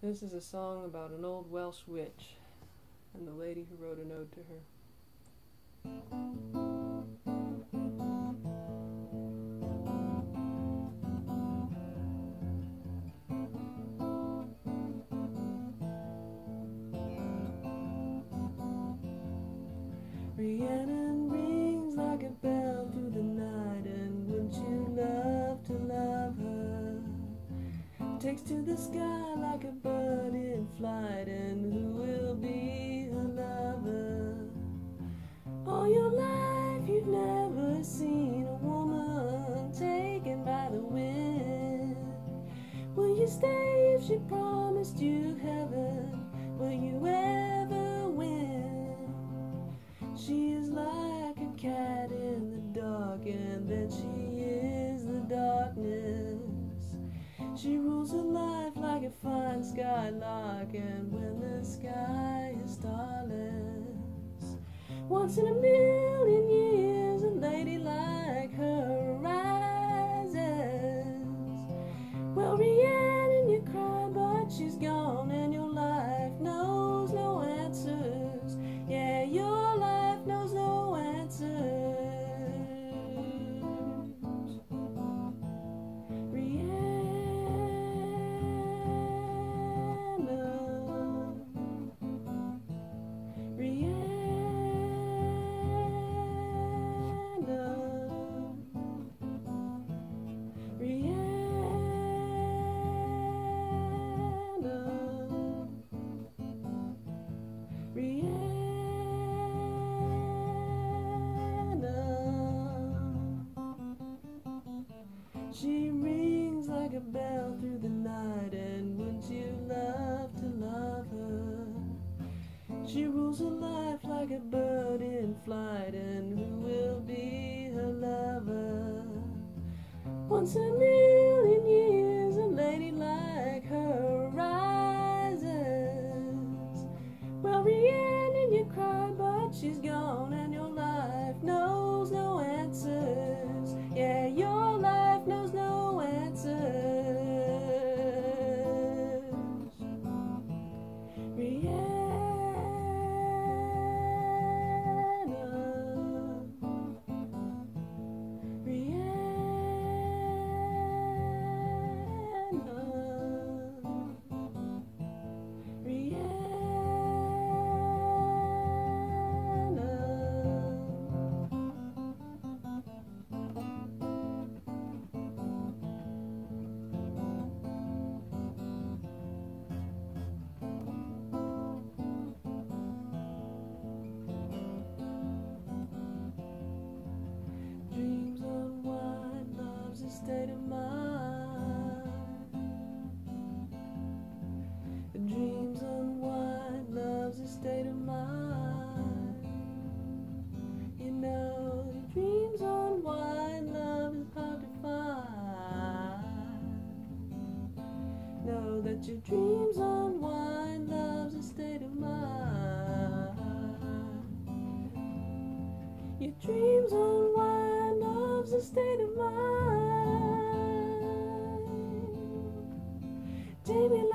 This is a song about an old Welsh witch and the lady who wrote an ode to her. Rhiannon rings like a bell through the night, and wouldn't you love to love her? Takes to the sky like a bird flight, and who will be her lover? All your life you've never seen a woman taken by the wind. Will you stay if she promised you heaven? Will you ever win? She is like a cat in the dark, and then she is the darkness. She rules her life like a fine skylark, and when the sky is starless, once in a million She rings like a bell through the night, and wouldn't you love to love her? She rules her life like a bird in flight, and who will be her lover? Once a million years, a lady like her state mind. Dreams unwind, love's a state of mind. You know, dreams unwind, love is hard to find. Know that your dreams unwind, love's a state of mind. Your dreams unwind, love's a state of mind. Me